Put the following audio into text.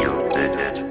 You did it.